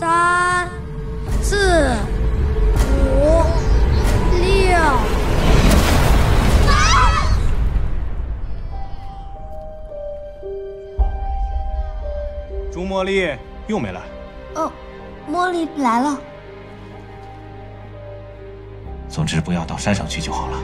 三、四、五、六。朱茉莉又没来。哦，茉莉来了。总之不要到山上去就好了。